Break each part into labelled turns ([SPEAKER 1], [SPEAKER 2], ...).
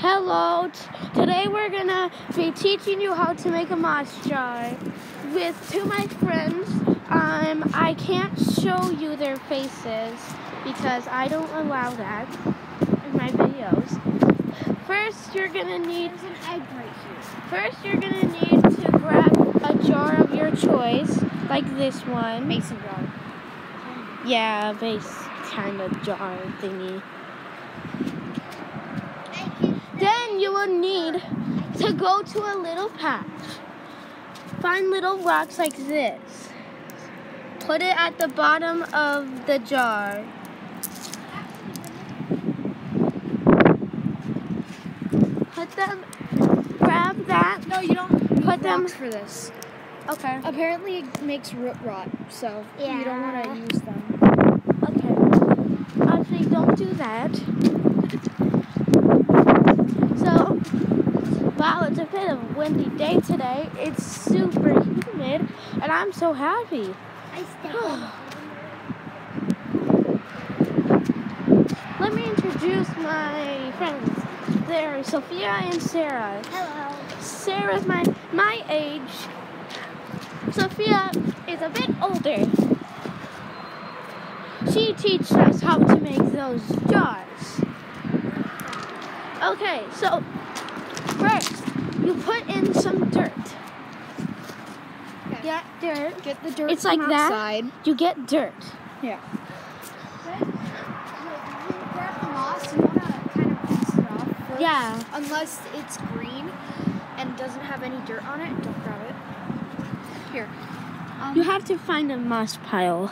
[SPEAKER 1] Hello. Today we're gonna be teaching you how to make a moss jar with two of my friends. Um, I can't show you their faces because I don't allow that in my videos. First, you're gonna need.
[SPEAKER 2] There's an egg right here.
[SPEAKER 1] First, you're gonna need to grab a jar of your choice, like this one.
[SPEAKER 2] Mason jar.
[SPEAKER 1] Yeah, base kind of jar thingy. Then you will need to go to a little patch. Find little rocks like this. Put it at the bottom of the jar. Put them, grab that.
[SPEAKER 2] No, you don't
[SPEAKER 1] Put them-
[SPEAKER 2] for this.
[SPEAKER 1] Okay.
[SPEAKER 2] Apparently, it makes root rot, so you don't want to use them.
[SPEAKER 1] Okay. Actually, don't do that. So, wow, it's a bit of a windy day today. It's super humid, and I'm so happy.
[SPEAKER 3] I
[SPEAKER 1] Let me introduce my friends. They're Sophia and Sarah.
[SPEAKER 3] Hello.
[SPEAKER 1] Sarah's my my age. Sophia is a bit older. She teaches us how to make those jars. Okay, so first put in some dirt.
[SPEAKER 2] Okay.
[SPEAKER 1] Get dirt.
[SPEAKER 2] Get the dirt
[SPEAKER 1] It's like that?
[SPEAKER 2] outside.
[SPEAKER 1] You get dirt.
[SPEAKER 2] Yeah. Then you grab the moss. You want to kind of rinse it off first.
[SPEAKER 1] Yeah.
[SPEAKER 2] Unless it's green and doesn't have any dirt on it, don't grab it. Here. Um,
[SPEAKER 1] You have to find a moss pile.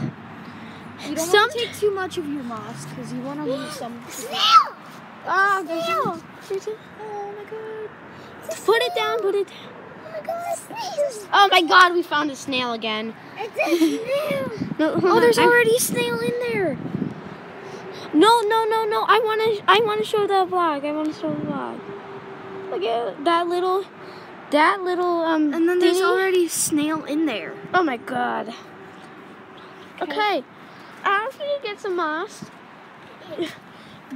[SPEAKER 2] you don't
[SPEAKER 1] some-
[SPEAKER 2] want to take too much of your moss because you want to leave some.
[SPEAKER 3] Snail!
[SPEAKER 1] Oh,
[SPEAKER 3] Snail!
[SPEAKER 1] there's a-
[SPEAKER 2] god.
[SPEAKER 1] Put it down, put it down.
[SPEAKER 3] Oh my god!
[SPEAKER 1] Oh my god, we found a snail again.
[SPEAKER 3] It's a snail!
[SPEAKER 1] No,
[SPEAKER 2] Oh, there's
[SPEAKER 1] I-
[SPEAKER 2] already a snail in there.
[SPEAKER 1] No, no, no, no. I want to I want to show the vlog. I want to show the vlog. Look at that little that little um
[SPEAKER 2] And then there's
[SPEAKER 1] thingy.
[SPEAKER 2] already a snail in there.
[SPEAKER 1] Oh my god. Okay. After you get some moss,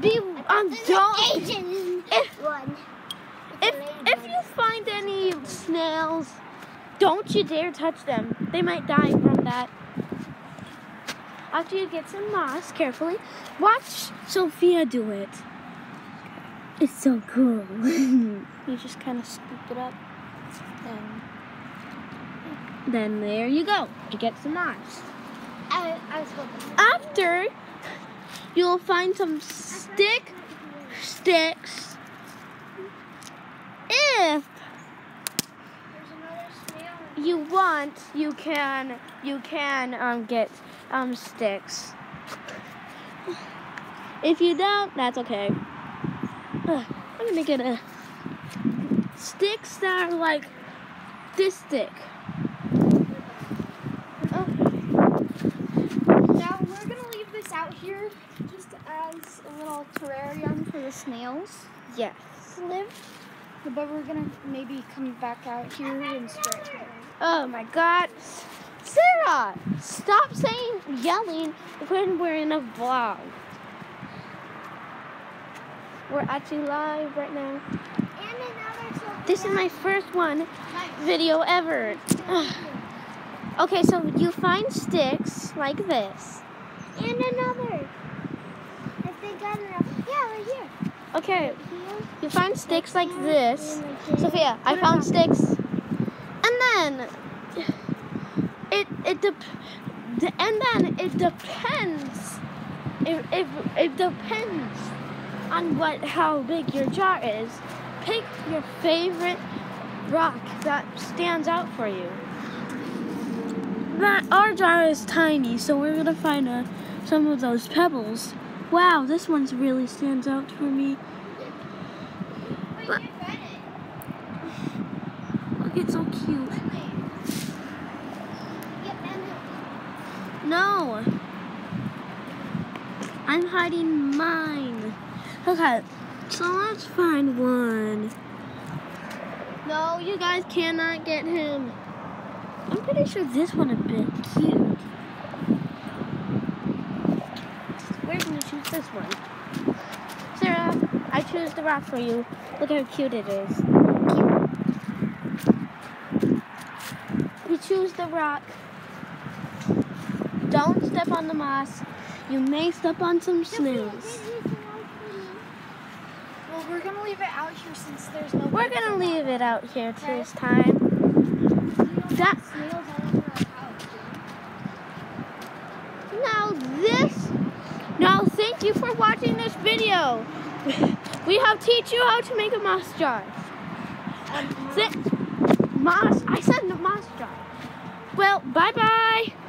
[SPEAKER 1] be um
[SPEAKER 3] There's
[SPEAKER 1] don't
[SPEAKER 3] an Asian
[SPEAKER 1] if
[SPEAKER 3] one.
[SPEAKER 1] You find any snails, don't you dare touch them. They might die from that. After you get some moss, carefully, watch Sophia do it. It's so cool.
[SPEAKER 2] You just kind of scoop it up. And
[SPEAKER 1] then there you go. You get some moss.
[SPEAKER 3] I, I was hoping.
[SPEAKER 1] After, you'll find some stick sticks. If
[SPEAKER 3] There's another snail.
[SPEAKER 1] you want, you can you can um get um sticks. If you don't, that's okay. Ugh, I'm gonna get a sticks that are like this thick. Oh,
[SPEAKER 2] now we're gonna leave this out here just as a little terrarium for the snails
[SPEAKER 1] yes.
[SPEAKER 2] live. But we're gonna maybe come back out here and spray it.
[SPEAKER 1] Oh my God, Sarah! Stop saying yelling when we're in a vlog. We're actually live right now.
[SPEAKER 3] And another Sophia.
[SPEAKER 1] This is my first one video ever. okay, so you find sticks like this.
[SPEAKER 3] And another. I think I know. Yeah, right here.
[SPEAKER 1] Okay, you find sticks like this.
[SPEAKER 3] And right there.
[SPEAKER 1] Sophia, I found sticks. And then it it dep- and then it depends. It, it, it depends on what how big your jar is. Pick your favorite rock that stands out for you. That our jar is tiny, so we're gonna find uh some of those pebbles. Wow, this one's really stands out for me. Look, it's so cute. No. I'm hiding mine. Okay, so let's find one. No, you guys cannot get him. I'm pretty sure this one a bit cute. We're gonna choose this one. Sarah, I choose the rock for you. Look how cute it is. We choose the rock. Don't step on the moss. You may step on some snails.
[SPEAKER 2] Well, we're gonna leave it out here since there's no.
[SPEAKER 1] We're gonna leave it out here to this time. That
[SPEAKER 2] snails all over our house.
[SPEAKER 1] now this. Now thank you for watching this video. We have teach you how to make a moss jar.
[SPEAKER 2] Um,
[SPEAKER 1] moss. I said the moss jar. Well, bye bye.